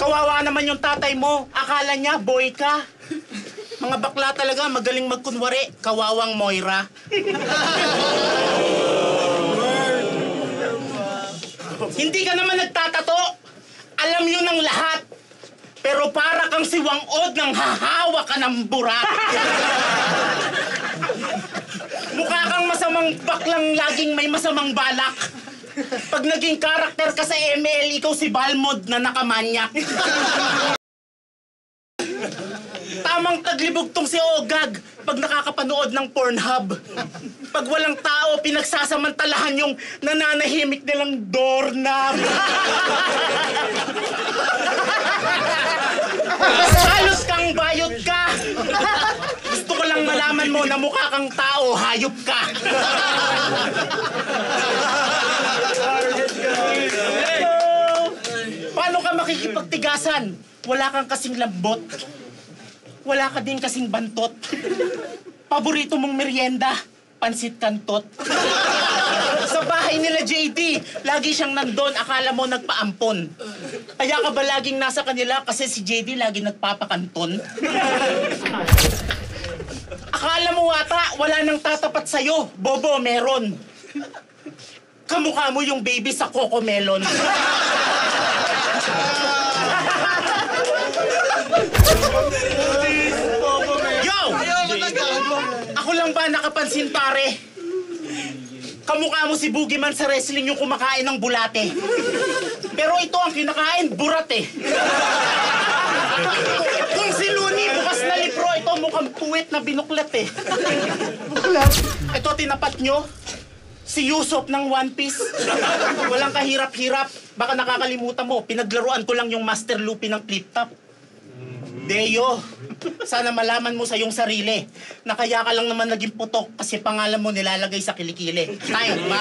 Kawawa naman yung tatay mo. Akala niya, boy ka. Mga bakla talaga, magaling magkunwari. Kawawang Moira. Hindi ka naman nagtatato. Alam yun ng lahat. Pero para kang si Wang Od nang hahawa ka ng burak. Mukha kang masamang baklang laging may masamang balak. Pag naging karakter ka sa ML, ikaw si Balmod na nakamanya. Tamang taglibog tong si Ogag pag nakakapanood ng Pornhub. Pag walang tao, pinagsasamantalahan yung nananahimik nilang doorknob. Halos kang bayot ka. Gusto ko lang malaman mo na mukha kang tao, hayop ka. Makikipagtigasan? Wala kang kasing lambot. Wala ka din kasing bantot. Paborito mong merienda, pansit kantot. Sa bahay nila JD, lagi siyang nandun, akala mo nagpaampon. Kaya ka ba laging nasa kanila kasi si JD lagi nagpapakanton? Akala mo ata, wala nang tatapat sa'yo. Bobo, meron. Kamukha mo yung baby sa Coco Melon. Yo! Ako lang ba nakapansin pare? Kamukha mo si Boogeyman sa wrestling yung kumakain ng bulate. Pero ito ang kinakain, burat eh. Kung si Looney bukas na libro, ito mukhang puwet na binuklat eh. Ito tinapat nyo, si Yusop ng One Piece. Walang kahirap-hirap. Baka nakakalimutan mo, pinaglaruan ko lang yung Master Luffy ng Flip Top. Deo, sana malaman mo sa iyong sarili na kaya ka lang naman naging putok kasi pangalan mo nilalagay sa kilikili. Tayo, ma.